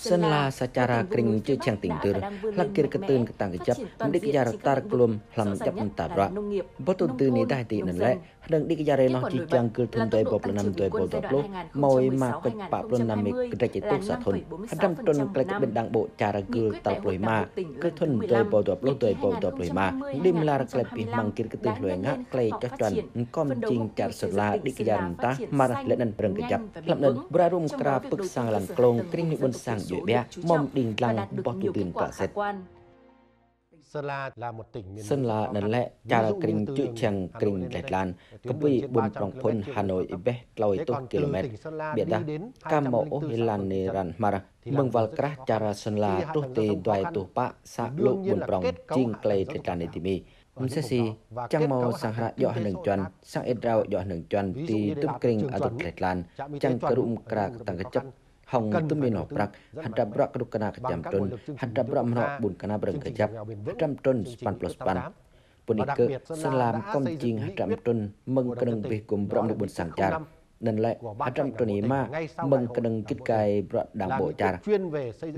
Sơn La secara kering chưa chẳng tỉnh tыр, lắc kir ketun ketang kecap, dik jar tar kelum lam cap entah bra. Botol tu ni dah ti nilai, dan dik jar enoh cicang kul thun tuai bop lenam tuai bop dop lo, mau ma kec pak plon namik kedai citu sathun. Hadam ton klek bendang bo cara kul tal ploi ma, kul thun tuai bop dop lo tuai bop dop ploi ma. Dim lar klep pi mangkir ketun luai ngak klei cho chuan, kom jing jar Sơn La dik jar entah marah lenan bereng kecap. Lam nen berarum kera pek sang lan klong kring ni bun sang dội bé, mong đình lăng bỏ tu tin quả xét. Sơn La là một tỉnh miền Sơn La nền lệ cha là kring chữ chàng kring lẹt lan cấp vị buôn prong phun Hà Nội bé lôi tốt km biệt đa cam mộ hi lan nề ran mara mừng vào krah cara Sơn La tu tê đoài tu pa sa lộ buôn prong ching clay lẹt lan timi Msesi chang mau sang hara yo haneng chuan sang edrau yo haneng chuan ti tup kring adut lẹt lan chang karum kra tang kecap hong tu min ho prak hadra bra kadu kana kejam ton hadra bra mno bun kana bereng kejap hadram ton span plus pan punike selam kom jing hadram ton meng keneng bih kum bra bun sang char nên lại hadram ton ima meng keneng kit kai bra dang bo char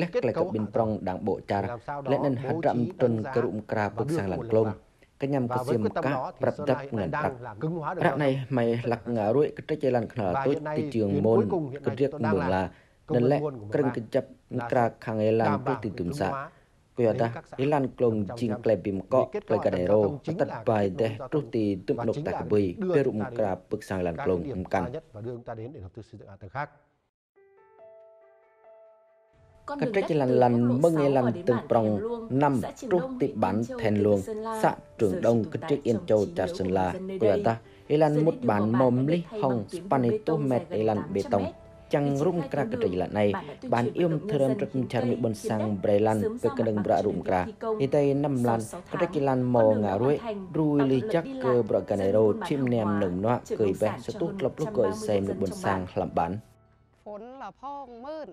lek lek kap bin prong dang bo char lek nên hadram ton kerum kra puk sang lan klong cái nhằm cái xiêm cá bập đập ngàn bạc rạc này mày lạc ngả ruồi cái trái lan khở tốt thị trường môn cái riêng mường là ដែលក្រឹងកញ្ចប់ក្រៅខាងអេឡានទីទុំសាគយតាអេឡានក្រុងជីងក្លែពីមកកក្លែកាណេរ៉ូតាត់បាយទេទុទីទុំនុកតាកបីពេលរុំក្រាពឹកសាងឡានក្រុងសំខាន់ các trách lằn lằn mưng nghe lằn từng prong năm trúc tị bán thèn luồng xã trường đông các trách yên châu trà sơn la của ta Elan một bản mồm lý hồng spanito mệt Elan bê tông ចាំងរុំក្រាកដីឡាណៃបានយំធរមត្រឹមចារមីបនសាំងប្រេឡានទៅកនឹងប្ររុំក្រានេះតែនំឡានក្រាកីឡានមកងារួយរួយលីចាក់គឺប្រកានេរ៉ូឈីមណាមនឹងណោះគឺបេះសទុក្លប់លុកក៏សែមបនសាំងខ្លំបានฝนละพองมื่น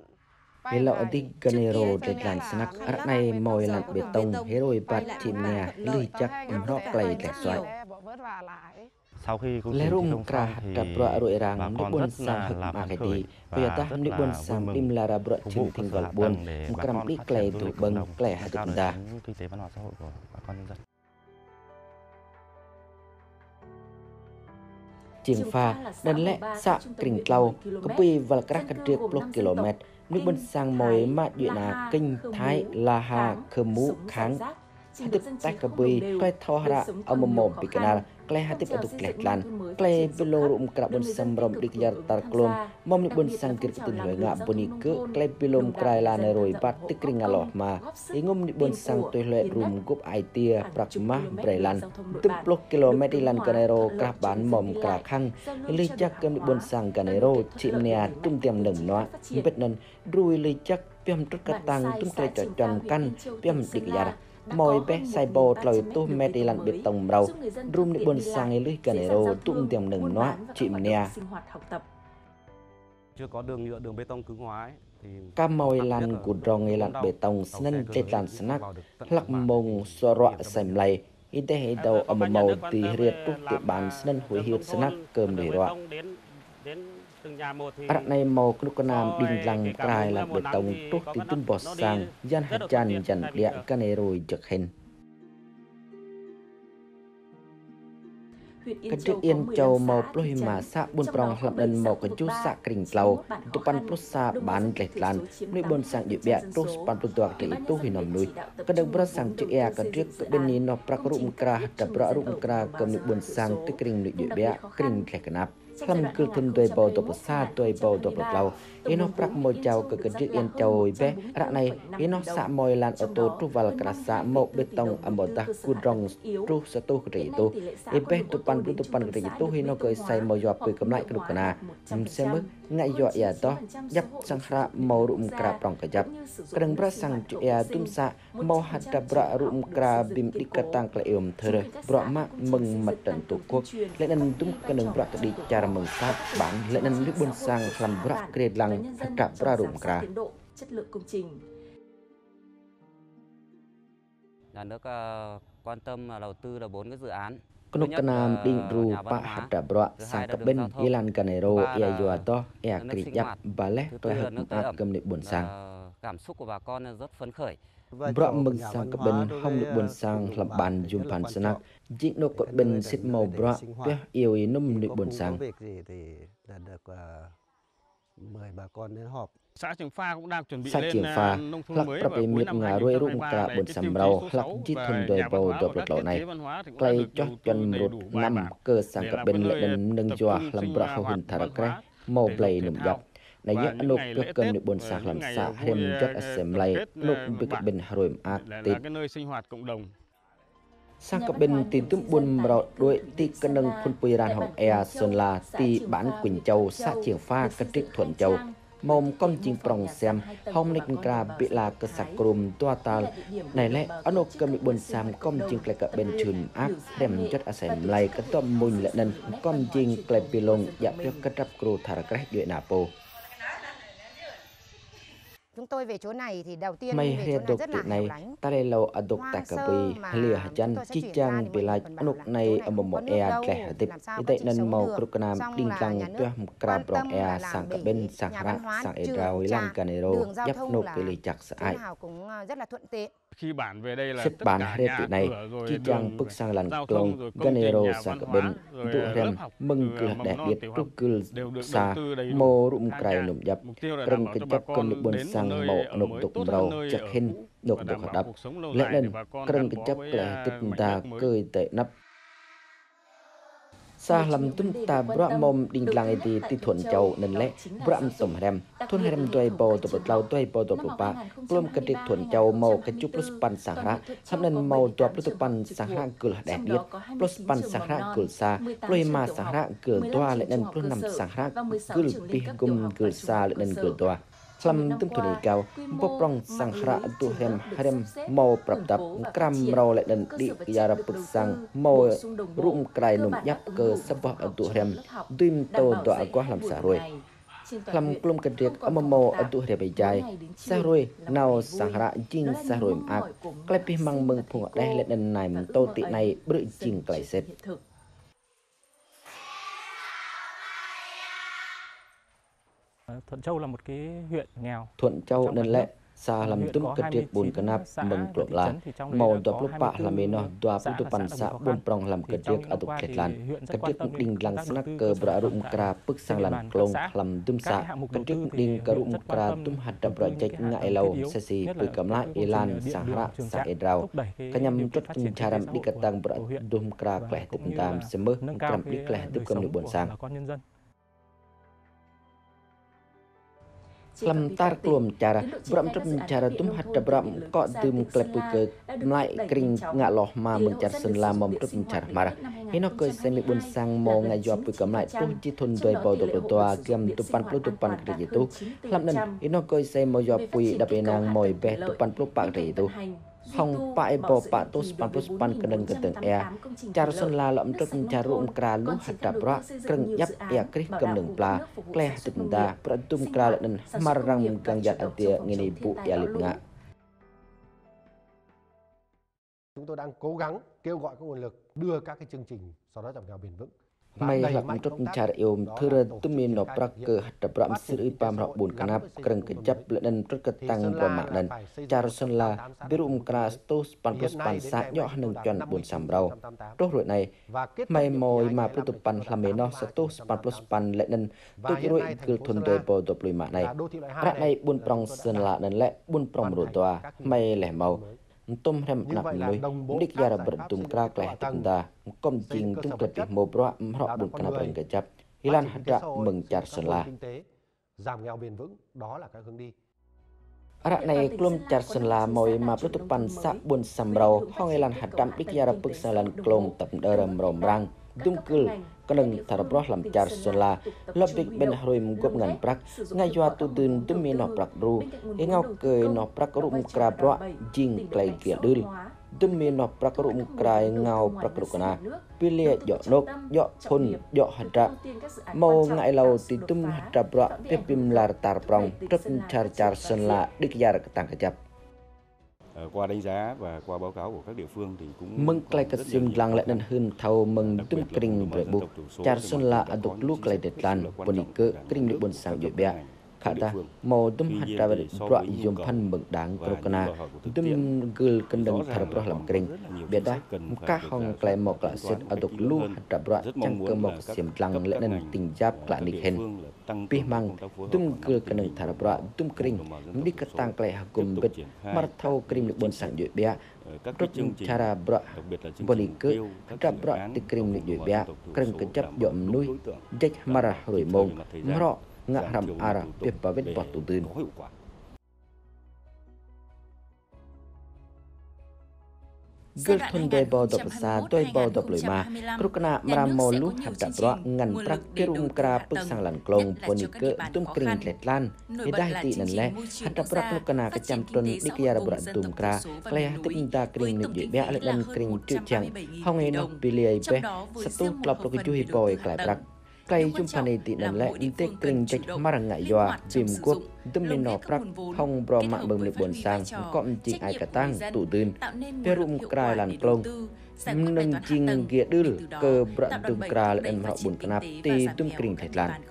Hello Adik Ganero Deklan Snack Arnai Moi Lat Betong Heroi Pat Timnia Lui Chak Umrok Klay Tek Soai sau khi Lerum krah da bro aru erang ni bun sang hak ma kai di pia ta ni bun sang lim lara bro chim tinggal bun mukram di klei tu beng klei ha tu da kinh tế văn hóa xã hội của bà con nhân dân. Chiang pha dan lek sa kring tlau kepi val krah kadriek 10 km ni bun sang moi ma na kinh thái la ha khemu kháng hati tak kabui kle thohra amamom piknal kle hati patuk kle tlan kle belo rum krab bun samrom dik yar tar klom mom ni bun sangkir ketun hoi nga buni ke kle pilom krai la na roi bat tik ringa loh ma ingum ni bun sang toy le rum gup ai tia prak ma bre lan tup blok kilomet ilan kanero krab ban mom kra khang le jak kem ni bun sang kanero chim nea tum tiam nung no bet nan rui le jak piam trut ka tang tum kle cho chan kan piam dik yar mồi bé sai bò lời tu mẹ đi lặn biệt tổng rau rum đi buồn sang ấy lưới gần rô tụng tiềm nừng nó chịm nè chưa có đường nhựa đường bê tông cứng hóa ấy, thì cam mồi lan của rong ấy lặn bê tông snen tết lặn snack lắc mông xoa rọa xem lầy ít thế hệ đầu ở một màu tì riết trúc tiệm bán snen hủy hiệt snack cơm để rọa រណេមោគ្នុកណាមឌីងឡាំងក្រៃឡាបេតុងទោះទីទុនបោះសាំងយ៉ាងហចាន់យ៉ាងលក្ខកណេរួយចកហិនកញ្ជុអៀនចូលមកប្លុយម៉ាសាប៊ុនប្រងក្លាប់ដិនមកកញ្ជុសាក់គ្រីងក្លោទុប៉ាន់ប្រុសសាបានក្លេះក្លាននេះបនសាំងយុបៈទោសប៉ាន់ពុទ័កទីទូហ៊ីនំនុយកណ្ដឹងប្រសាំងជអែកត្រៀកកបិនីណោះប្រាក់រូបក្រាស់តប្រាក់រូបក្រាស់កំនិបុនសាំងទីគ្រីងនុយុបៈគ្រីងក្លេះកណាប់ lamkiltun doi bau dopo sa doi ý nó lau ino prak mo jau ke yên en jau bé rak này ý ino sa moi lan oto tu val krasa mo betong amota kudrong tu satu trị tu ibe tupan tu tupan kri tu hino ke sai mo jua pe kamlai krukana sem ងមត្តតុគុកលែនទុំកនឹងប្រកឌីចារមឹងសាប់បានលែនលឹបប៊ុនសាំងខ្លាំប្រក្រេតឡាំងហកប្រារុំក្រា chất lượng công trình nhà nước uh, quan tâm uh, đầu tư là bốn cái dự án Kunu kanam ding ru pa hada bro sang keben ilan kanero ia yuato ia kriyap bale to hat kem ni bun sang. cảm xúc của bà con rất phấn khởi. Bro mừng sang các bên không được buồn sang làm bàn dùng phản sân ác. Chỉ nó có bên xích màu bro, biết yêu ý nông được buồn sang. việc gì thì được mời bà con đến họp. Xã Trường Pha cũng đang chuẩn bị Sa lên Trường à, Pha, nông thôn lắc mới vào cuối năm ngà ruồi rụng 2023 cả để bồn cái sầm tiêu chí rau, số lắc sáu chít và thun đời nhà bầu văn hóa đột và lột các lộ thiết này. chế văn hóa thì cũng đã Clay được cho đầu tư chân đầy rụt đủ bài năm bản cơ sang để các làm bên cái lệ nơi đần nâng tập dòa trung làm sinh bra hoạt hồn thả សាកបិនទីទុំបុនរដូចទីកនឹងភុនពុយរ៉ានហុកអែសុនឡាទីបានគញ្ចៅសាក់ជាងហ្វាកតិកធុនចៅមុំកំជីងប្រងសាមហំនិកក្រាពិឡាកសាក្រុមតួតាលណៃលែអនុកម្មបុនសាមកំជីងក្លែកបិនជុនអាក់ព្រមចត់អសែមឡៃកតមុញលនិនកំជីងក្លែកពីលងយ៉ាព្រឹកកត្រាប់គ្រូថារក្រេះយេណាពោ Chúng tôi về chỗ này thì đầu tiên May về chỗ này rất là này hẻo lánh. ta lê lâu ở độc Hoang tạ cả bì lìa tôi sẽ chi bảo ục là này chỗ ở này một một ea lẻ thì tịp tệ thể nên màu cực nam đinh lăng tuyết một brong tâm ea sang cả bên sang nhà ra văn hóa sang trường edra với lan trà, canero đường giao giáp thông nộp là cái lì chặt chỗ ai nào cũng ờ, rất là thuận tiện. khi bản về đây là xếp tất bàn cả hết nhà tự này cửa rồi chi đường chang bức sang làn giao clong thông rồi công trình ganero nhà sang văn cả bên hóa rồi tụ lớp rem học mừng từ cửa mầm សាឡំទុនតាប្រក់មុំឌីងឡាងអីទីទីធនចៅនិនលេប្រំសំរាំទុនរាំទុយបោតបតឡៅទុយបោតបបាព្រមកតិធនចៅមកកជុប្រសប៉ាន់សារៈសំនិនមកទបប្រសប៉ាន់សារៈគុលដែរទៀតប្រសប៉ាន់សារៈគុលសាព្រយម៉ាសារៈគុលតលនិនព្រនំសារៈគុលពីគុំគុលសាលនិនគុលត ខ្លឹមទំទនីកៅពប្រងសង្ឃរៈទុហេមហេមម៉ោប្រដាប់ក្រាំរលដិនឌីយារពុសង្ឃម៉ោរុំក្រៃនំយ៉ាប់កើសបអទុហេមឌីមតោតអកោះលំសារួយក្លំក្លំកទៀតអមមអទុរបីចៃសះរួយណៅសះរៈជីងសះរួយអាក់ក្លែពីម៉ងមឹងភងអដេះលេដណៃមិនតោទីណៃព្រឹជីងក្លៃសិត Thuận Châu là một cái huyện nghèo. Thuận Châu đơn lệ xa làm tum cần triệt bùn cân nạp mừng tuột là màu tuột lúc bạ là mê nó tòa bút tục bàn xã bùn prong làm cần triệt ở tục kẹt lan cần triệt mục đình lăng sắc cơ bờ rụng kra bức sang lăn klong làm tôm xã cần triệt mục đình cơ rụng kra tôm hạt đập bờ chạy ngại lâu xe xì bùi cầm lại elan xã hạ xã edrau cơ nhằm trốt kinh trà đam đi cất tăng bờ dum kra kleh tụm tam xe mơ cầm đi kleh tụm cầm nụ buồn sang Lam tar klum cara bram trap cara tum hat bram ko tum klep ke mlai kring nga loh ma meng char sen la mom trap char mara hino ko se mi bun sang mo nga jo pu kam lai tu chi thun doi bo do to kem tu pan plu tu pan ke ji tu lam nan hino ko se mo jo pu da pe nang moi be tu pan plu pak ri tu hong pa e bo pa tu pan plu pan ke nang ke teng e char sen la lam trap char rum kra lu hat da bra kreng yap e kri kam nang pla kleh tum da pra tum kra nan marang gang yat atia ngini bu ya lip nga chúng tôi đang cố gắng kêu gọi các nguồn lực đưa các cái chương trình xóa đói giảm nghèo bền vững ម៉ៃឡាប់ទុតចារអ៊ុមធ្វើទុមាននប្រកឺហតប្រមសិរីប៉មរបស់កណាប់ក្រឹងកចាប់លដិនប្រកតាំងប្រមាណិនចារសុនឡាវិរុមក្រាស្ទុសប៉ាន់ប្រស្ប៉ាន់សាក់ញោះនឹងជន់4សំរោទោះរួចណៃម៉ៃម៉យមកប្រតុប៉ាន់ឡាមេណោះស្ទុសប៉ាន់ប្រស្ប៉ាន់លដិនទុរួយគឺធុនដោយបដប្លុយម៉ាណៃរ៉ណៃ4ប្រងសិនឡាដិនលែ4ប្រងរត់តម៉ៃលេះម៉ោ sơn đạt lạ nên lẽ buôn prong hoàn rùa thành tòa các may nhiệm lẻ vụ màu mới. tôm hem Như nạp vậy là lùi đồng bộ đích các ra là giải bật pháp tùm xây kra kleh trình dựng cơ tung chất, bị mô bro bùn tạo kana con breng người, ke chap phát Ilan triển kinh tế hada mừng char sơn la. giảm nghèo bền vững đó là các hướng đi. Ara này klum char sơn la mồi mà Pluto pan sa buôn sam rau. hong ilan hadam đích ra là bức sa lan klom tập đờm rom rang dunkel kenen tarabroh lam char sola lobik ben hroi mungkop ngan prak ngaywa tu dun dum mi no prak ru e ngau ke no prak ru mukra bro jing klai kia dul dum mi no prak ru mukra ngau prak ru kana pile yo nok yo phun yo hatra mau ngai lau ti tum hatra bro te pim lar tar prong trak char char sola dik yar katang kajap qua đánh giá và qua báo cáo của các địa phương thì cũng mừng ka nhiều sim khó lại nên hơn thau mừng là bu tộc thiểu số char lu những klai chính det sách lan rất là quan boni trọng ke để kring kata maudum hatta bal pro yum phan bang dang pro kana dum gul kendang thar pro lam kring beda ka hong klai mok la set adok lu hatta bra chang ke mok siam tlang le nan ting jap kla ni hen pih mang tum gul kendang thar pro tum kring ni ka tang klai hakum bet mar thau kring le bon sang yo bia rất chara bra boli cứ trap bra tikrim ni yo bia kreng kejap yo mnui dech mara hrui mong mro ngã ram ara pepa vet patu din gel thun de bo dop sa toy bo dop loi ma krukna mram mo lu hap ta pro ngan prak ke rum kra puk sang lan klong poni ke tum kring tlet lan ni dai ti nan le hat ta prak krukna ka cham ton ni ke yara bra tum kra klaya ti in ta kring ni ye ba le dan kring ti chang hong e nok pi le ai pe sa tu klop ro ke ju hi po e klai prak cây chung paneti đàn lệ tết tình trịch maranga yoa tìm quốc tâm nên nó prak hong bro mạng bầm lực buồn sang cọm chinh ai cả tăng tụ tươn pe rum krai làn klong nâng chinh ghia đư cơ brat tum kra lên rõ buồn knap tì tum kring thạch lan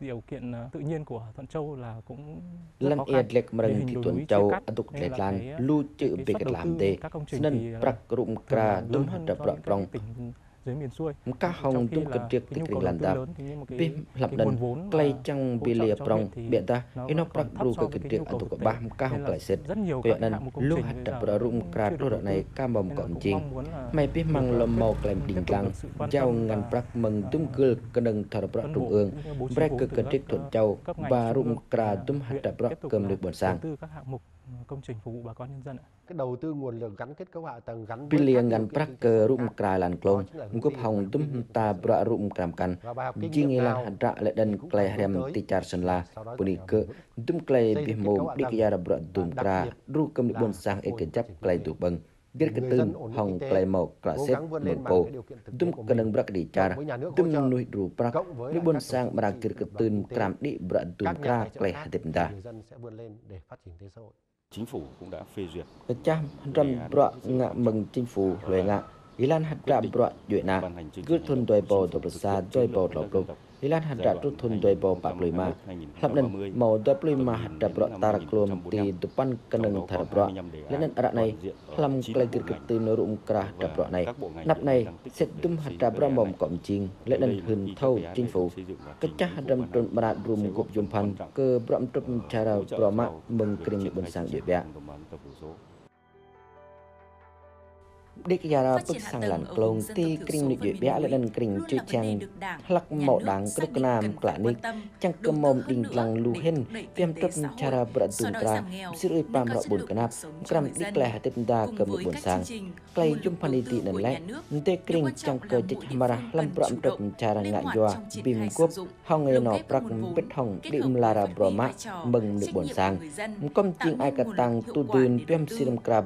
điều kiện ờ, tự nhiên của Thuận Châu là cũng rất khó khăn. tuần núi chia châu nên let là lan cái, lu cái chữ suất be ket đầu lam tư de các công trình thì, nên prak thường kra là dum lớn hơn các tỉnh dưới miền xuôi. Ka trong hong khi tum là ket cái tiek nhu ti cầu kring đầu lan tư da lớn thì nhưng mà cái, pi lap cái dan nguồn vốn klai mà chang hỗ bi trợ lia cho prong bia ta nó ino prak ru cái tiek nhu cầu atuk thực ba. Vậy các nên hạng mục công lu trình hạt đập kra chưa được pro đầu này mau tiếp- klem tiếp ding tục klang được sự quan jau tâm ngan và, prak tum ờ, gul kedeng thar prak phân trung ương brek từ ketik các, thuận châu cấp ngành ba trung rum ương kra và tum hạt đập kem là được đầu sang công trình phục vụ bà con nhân dân ạ. cái đầu tư nguồn lực gắn kết cấu hạ tầng gắn với Pilia xã hội rum khác. kra lan klong chính là hướng ngup đi hong và tum kinh nghiệm ta bra rum nào hadra le dan thì cũng klai phải rem hướng tới ti char san la bi dựng kết mom cấu hạ dik tầng yara bra đặc kra biệt ru được là bon sang e ổn ke định chap tình hình klai kinh tu tế. bang gir ke Người tum dân ổn định hong kinh tế, klai mo kra cố set gắng vươn meng lên po bằng cái điều kiện thực tế tum của kadang mình, brak di cộng char nước trợ, nuih ru prak các tổ sang ke và tun kinh tế. kram di bra da người dân sẽ vươn lên để phát triển tế xã hội Chính phủ cũng đã phê duyệt Pecah ram bra nga meng chính phủ lue nga ilan hadra bra yue na ban hành chương gul trình thun hành doi động bo chính do Ilan hendak tutun doi bom 45. Lap dan mau 25 daprok tarak klum di depan keneng daprok. Lain arak nai lam kelagir ketim nurum kerah daprok nai. Nap nai set tum hada bom kom jing. Lain hun thau chính phủ. Kecah hadam tun merat rum gup jumpan ke bram tup cara bromak mengkering bensang dia. Phát pức triển hạ sang làn vùng dân ti là vấn đề chang được Đảng, hlak nhà mo nước dang xác kruk định nam cần kla phải ni quan tâm, chang đầu ke tư mom hơn ding nữa lang lu để hen thúc đẩy tiam kinh tế tup xã hội, cara berat xóa tum đói kra giảm nghèo, sirui nâng pram cao ro chất bun lượng kenap cuộc sống cho kram lai hatip da Cùng ke với bun các sang chương trình, klai nguồn jum lực pani đầu ti tư nan của le nhà nước, nte điều kring quan chang trọng ke là chich mỗi địa mara phương lam cần bram chủ tup động, cara linh nga hoạt yoa trong triển bim khai kup sử dụng, hong e lồng no ghép các prak bit hong lara với phát bro trò, mừng được của sang tạo ching ai lực hiệu tu quả dun để tuem đầu tư, siram kra